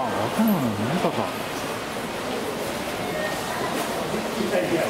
分かんなのねパパ。いやいやいや